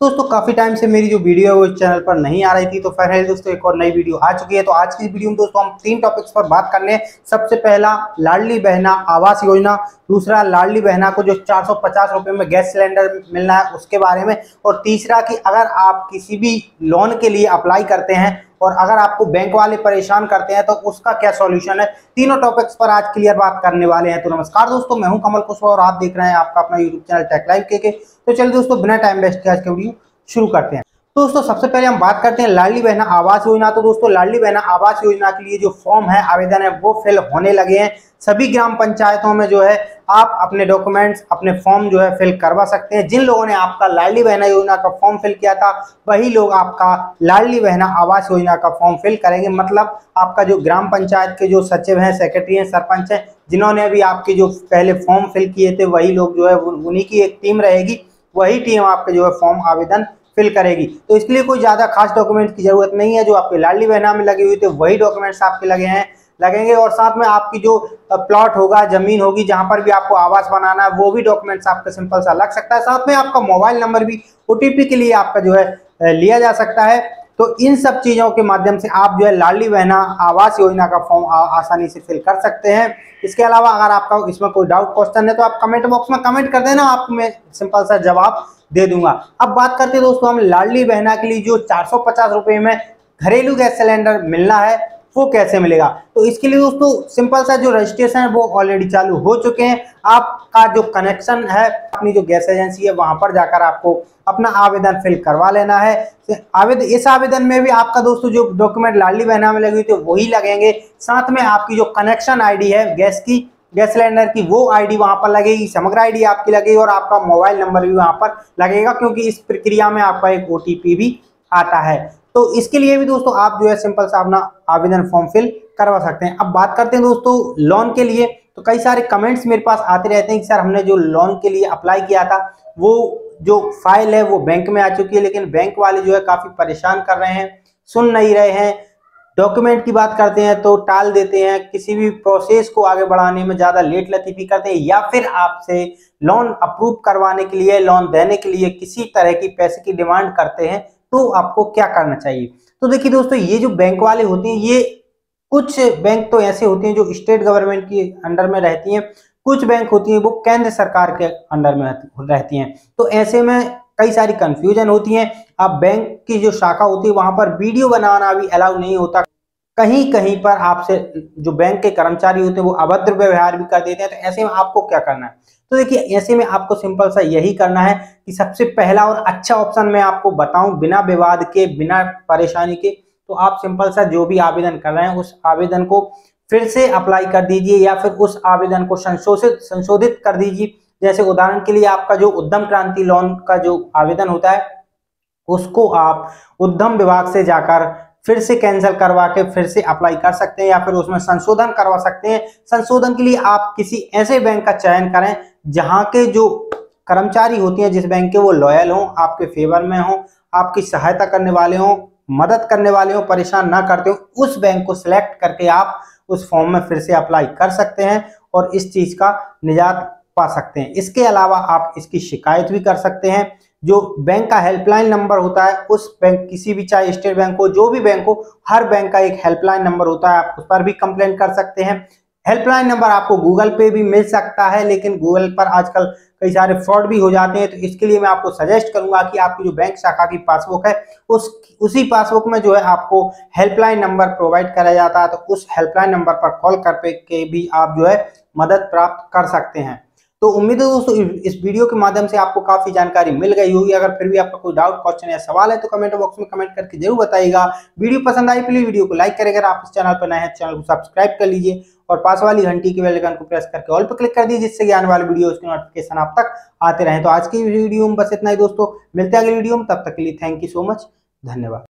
दोस्तों, काफ़ी टाइम से मेरी जो वीडियो है वो इस चैनल पर नहीं आ रही थी तो फिर दोस्तों, एक और नई वीडियो आ चुकी है। तो आज की वीडियो में दोस्तों, हम तीन टॉपिक्स पर बात करने सबसे पहला, लाडली बहना आवास योजना। दूसरा, लाडली बहना को जो चार सौ रुपए में गैस सिलेंडर मिलना है, उसके बारे में। और तीसरा, कि अगर आप किसी भी लोन के लिए अप्लाई करते हैं और अगर आपको बैंक वाले परेशान करते हैं तो उसका क्या सॉल्यूशन है? तीनों टॉपिक्स पर आज क्लियर बात करने वाले हैं तो नमस्कार दोस्तों मैं हूँ कमल कुशवाहा और आप देख रहे हैं आपका अपना यूट्यूब चैनल टेक लाइव के, के तो चलिए दोस्तों बिना टाइम वेस्ट के आज के वीडियो शुरू करते हैं। दोस्तों सबसे पहले हम बात करते हैं लाडली बहना आवास योजना। तो दोस्तों लाडली बहना आवास योजना के लिए जो फॉर्म है आवेदन है वो फिल होने लगे हैं। सभी ग्राम पंचायतों में जो है आप अपने डॉक्यूमेंट्स अपने फॉर्म जो है फिल करवा सकते हैं। जिन लोगों ने आपका लाडली बहना योजना का फॉर्म फिल किया था, वही लोग आपका लाडली बहना आवास योजना का फॉर्म फिल करेंगे। मतलब आपका जो ग्राम पंचायत के जो सचिव हैं सेक्रेटरी हैं, सरपंच हैं, जिन्होंने अभी आपके जो पहले फॉर्म फिल किए थे, वही लोग जो है उन्हीं की एक टीम रहेगी। वही टीम आपके जो है फॉर्म आवेदन फिल करेगी। तो इसलिए कोई ज़्यादा खास डॉक्यूमेंट की ज़रूरत नहीं है। जो आपके लाडली बहना में लगे हुए थे, वही डॉक्यूमेंट्स आपके लगे हैं। लगेंगे और साथ में आपकी जो प्लॉट होगा, ज़मीन होगी, जहाँ पर भी आपको आवास बनाना है, वो भी डॉक्यूमेंट्स आपका सिंपल सा लग सकता है। साथ में आपका मोबाइल नंबर भी ओटीपी के लिए आपका जो है लिया जा सकता है। तो इन सब चीज़ों के माध्यम से आप जो है, लाडली बहना आवास योजना का फॉर्म आसानी से फिल कर सकते हैं। इसके अलावा अगर आपका इसमें कोई डाउट क्वेश्चन है तो आप कमेंट बॉक्स में कमेंट कर देना आपको मैं सिंपल सा जवाब दे दूँगा। अब बात करते हैं दोस्तों, हम लाडली बहना के लिए जो चार सौ में घरेलू गैस सिलेंडर मिलना है वो कैसे मिलेगा? तो इसके लिए दोस्तों सिंपल सा जो रजिस्ट्रेशन है, वो ऑलरेडी चालू हो चुके हैं। आपका जो कनेक्शन है, अपनी जो गैस एजेंसी है, वहाँ पर जाकर आपको अपना आवेदन फिल करवा लेना है। तो आवेदन इस आवेदन में भी आपका दोस्तों, जो डॉक्यूमेंट लाडली बहना में लगी हुई थी, वही लगेंगे। साथ में आपकी जो कनेक्शन आईडी है, गैस की, गैस सिलेंडर की, वो आईडी वहाँ पर लगेगी। समग्र आईडी आपकी लगेगी और आपका मोबाइल नंबर भी वहाँ पर लगेगा, क्योंकि इस प्रक्रिया में आपका एक ओटीपी भी आता है। तो इसके लिए भी दोस्तों आप जो है सिंपल सा अपना आवेदन फॉर्म फिल करवा सकते हैं। अब बात करते हैं दोस्तों लोन के लिए। तो कई सारे कमेंट्स मेरे पास आते रहते हैं कि सर हमने जो लोन के लिए अप्लाई किया था, वो जो फ़ाइल है वो बैंक में आ चुकी है, लेकिन बैंक वाले जो है काफ़ी परेशान कर रहे हैं, सुन नहीं रहे हैं। डॉक्यूमेंट की बात करते हैं तो टाल देते हैं, किसी भी प्रोसेस को आगे बढ़ाने में ज़्यादा लेट लतीफ़ी करते हैं, या फिर आपसे लोन अप्रूव करवाने के लिए लोन देने के लिए किसी तरह की पैसे की डिमांड करते हैं तो आपको क्या करना चाहिए? तो देखिए दोस्तों, ये जो बैंक वाले होते हैं, ये कुछ बैंक तो ऐसे होते हैं जो स्टेट गवर्नमेंट के अंडर में रहती हैं। कुछ बैंक होती हैं, वो केंद्र सरकार के अंडर में रहती हैं। तो ऐसे में कई सारी कंफ्यूजन होती हैं। अब बैंक की जो शाखा होती है, वहाँ पर वीडियो बनाना भी अलाउ नहीं होता। कहीं कहीं पर आपसे जो बैंक के कर्मचारी होते हैं, वो अभद्र व्यवहार भी कर देते हैं तो ऐसे में आपको क्या करना है? तो देखिए, ऐसे में आपको सिंपल सा यही करना है कि सबसे पहला और अच्छा ऑप्शन मैं आपको बताऊँ, बिना विवाद के, बिना परेशानी के तो आप सिंपल सा जो भी आवेदन कर रहे हैं, उस आवेदन को फिर से अप्लाई कर दीजिए या फिर उस आवेदन को संशोधित संशोधित कर दीजिए। जैसे उदाहरण के लिए आपका जो उद्यम क्रांति लोन का जो आवेदन होता है, उसको आप उद्यम विभाग से जाकर फिर से कैंसिल करवा के फिर से अप्लाई कर सकते हैं या फिर उसमें संशोधन करवा सकते हैं। संशोधन के लिए आप किसी ऐसे बैंक का चयन करें जहाँ के जो कर्मचारी होती हैं, जिस बैंक के वो लॉयल हों, आपके फेवर में हों, आपकी सहायता करने वाले हों, मदद करने वाले हों, परेशान ना करते हो, उस बैंक को सिलेक्ट करके आप उस फॉर्म में फिर से अप्लाई कर सकते हैं और इस चीज़ का निजात पा सकते हैं। इसके अलावा आप इसकी शिकायत भी कर सकते हैं। जो बैंक का हेल्पलाइन नंबर होता है, उस बैंक किसी भी, चाहे स्टेट बैंक हो, जो भी बैंक हो, हर बैंक का एक हेल्पलाइन नंबर होता है। आप उस पर भी कंप्लेन कर सकते हैं। हेल्पलाइन नंबर आपको गूगल पे भी मिल सकता है, लेकिन गूगल पर आजकल कई सारे फ्रॉड भी हो जाते हैं। तो इसके लिए मैं आपको सजेस्ट करूँगा कि आपकी जो बैंक शाखा की पासबुक है, उस, उसी पासबुक में जो है आपको हेल्पलाइन नंबर प्रोवाइड कराया जाता है। तो उस हेल्पलाइन नंबर पर कॉल कर के भी आप जो है मदद प्राप्त कर सकते हैं। तो उम्मीद है दोस्तों, इस वीडियो के माध्यम से आपको काफ़ी जानकारी मिल गई होगी। अगर फिर भी आपका कोई डाउट क्वेश्चन या सवाल है तो कमेंट बॉक्स में कमेंट करके ज़रूर बताइएगा। वीडियो पसंद आई प्लीज़ वीडियो को लाइक करें। अगर आप इस चैनल पर नए हैं चैनल को सब्सक्राइब कर लीजिए और पास वाली घंटी के बेलकन को प्रेस करके ऑल पर क्लिक कर दीजिए, जिससे आने वाले वीडियो उसके नोटिफिकेशन आप तक आते रहे। तो आज की वीडियो में बस इतना ही दोस्तों। मिलते हैं अगली वीडियो में। तब तक के लिए थैंक यू सो मच धन्यवाद।